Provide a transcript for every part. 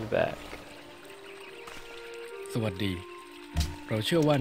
you back. สวัสดี เราเชื่อว่า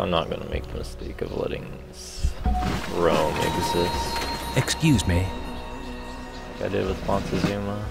I'm not gonna make the mistake of letting Rome exist. Excuse me. Like I did with Montezuma.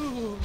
Ugh.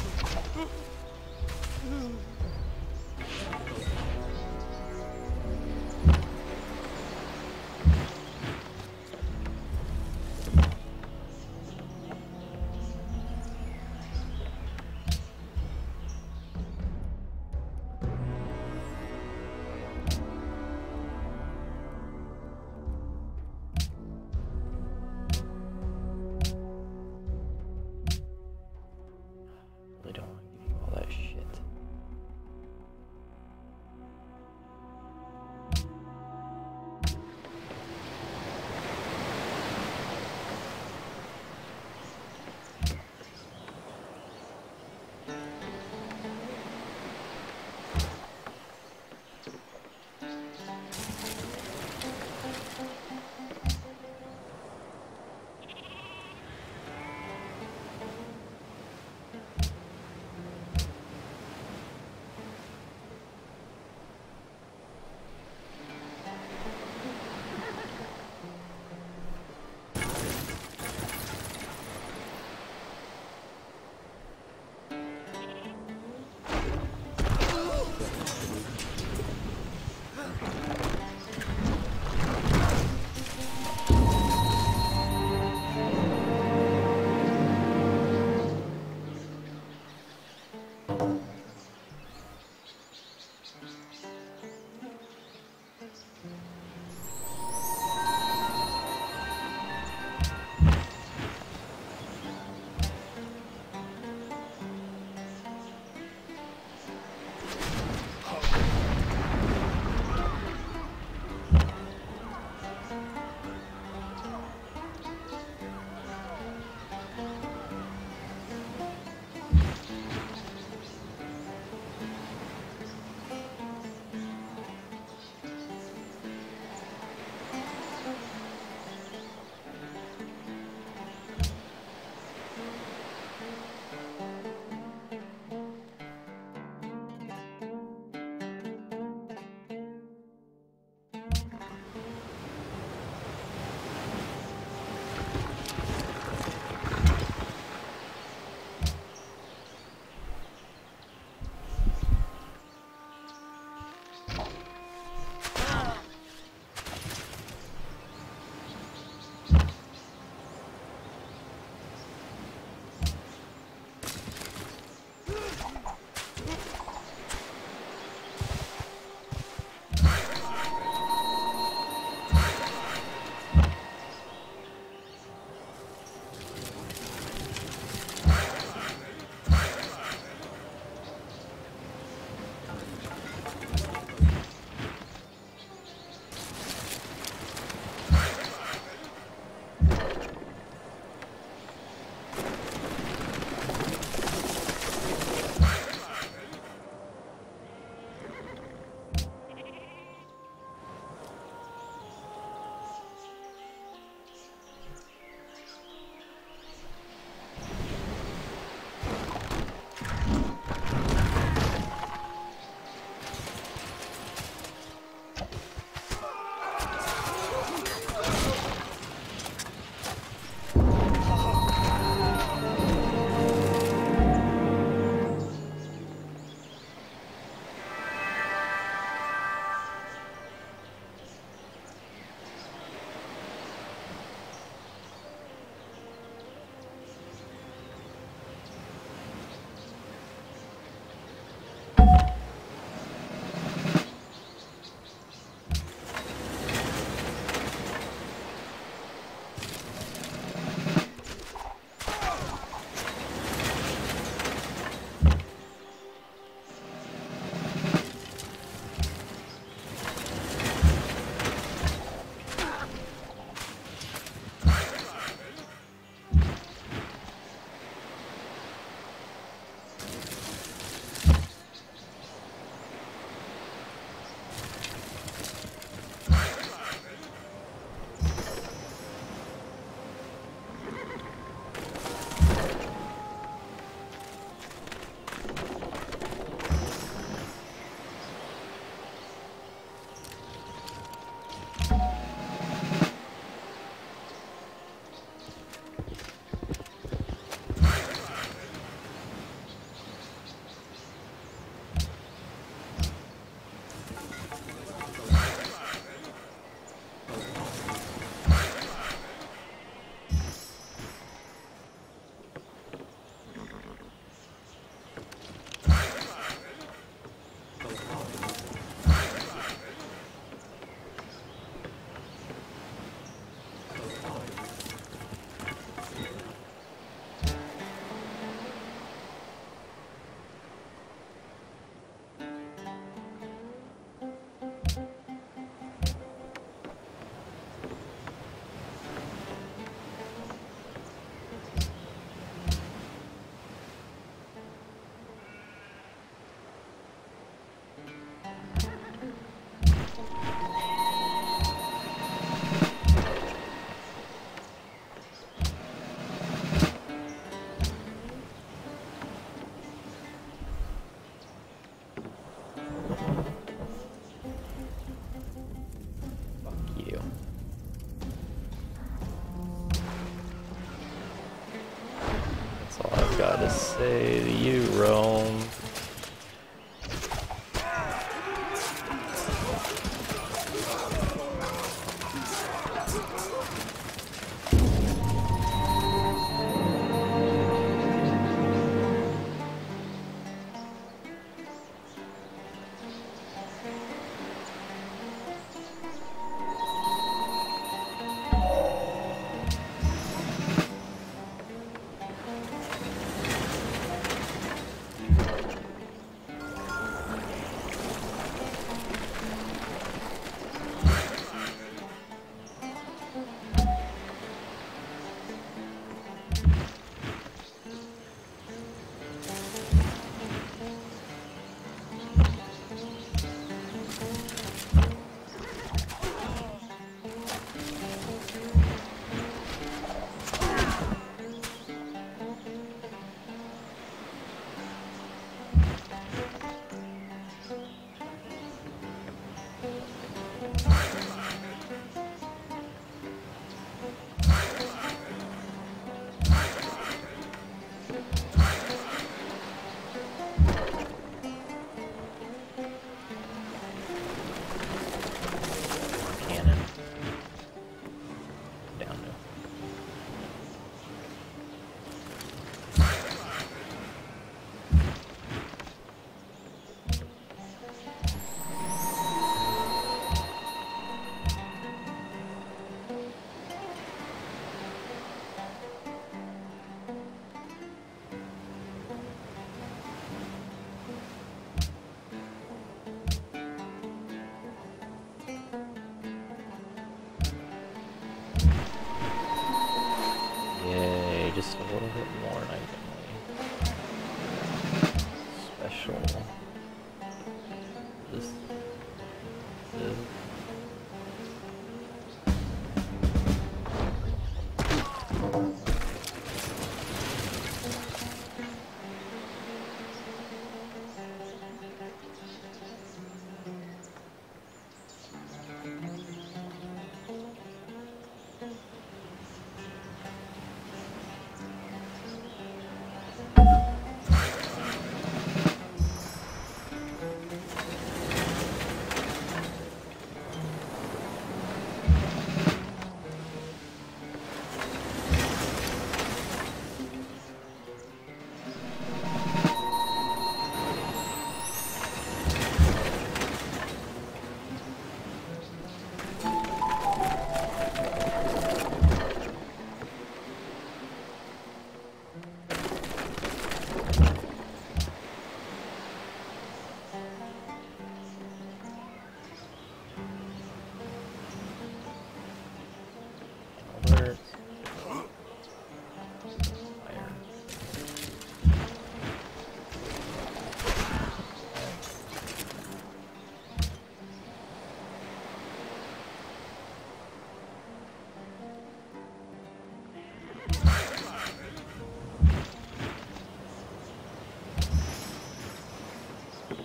I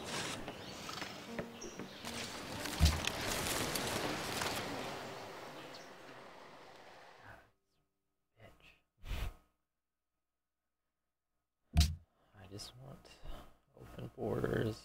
just want open borders.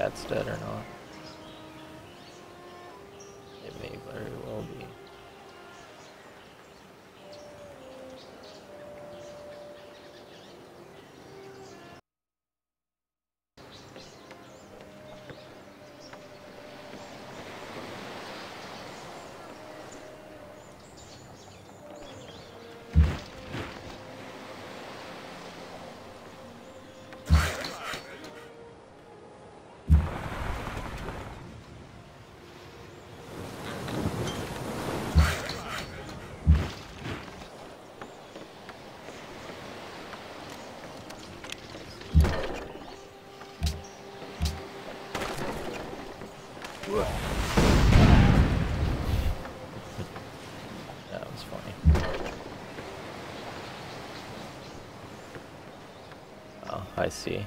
Dadstead or not. I see.